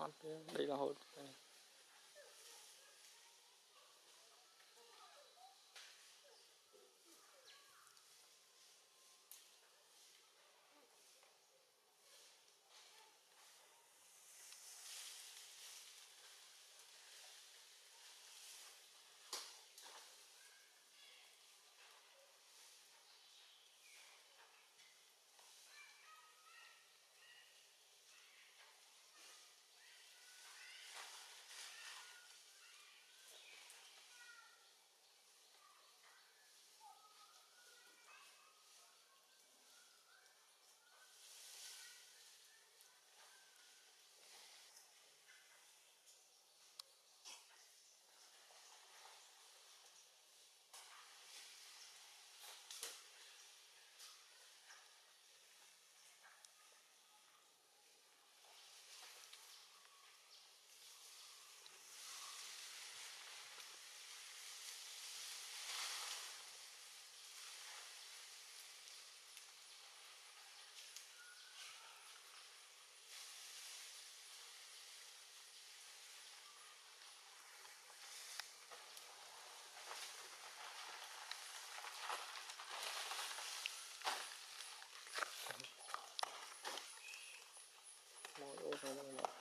con đấy là hồi for a little bit.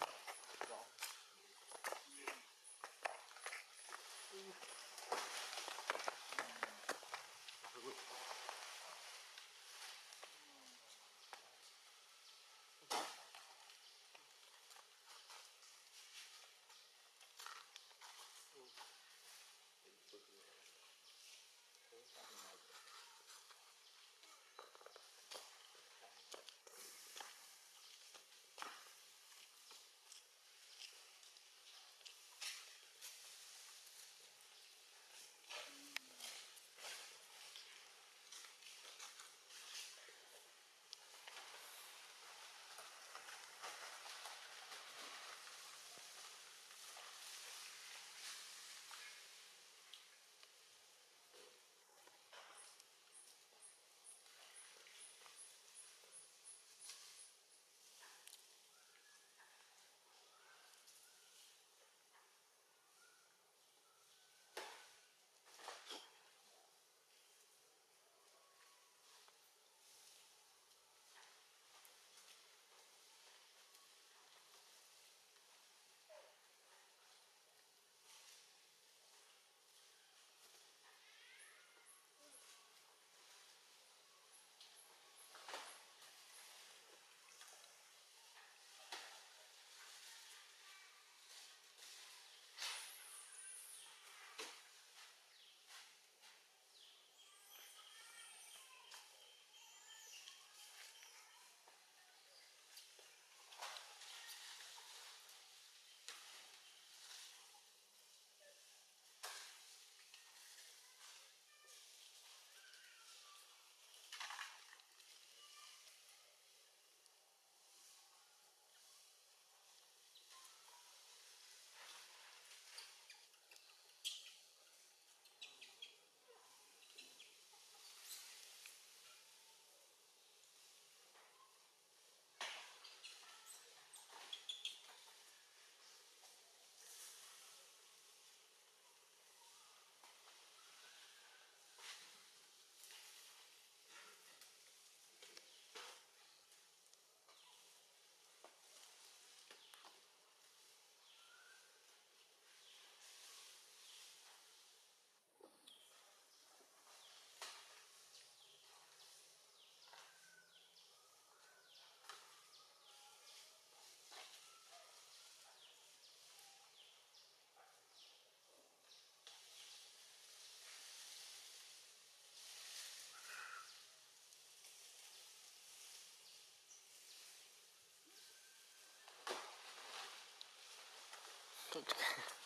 good.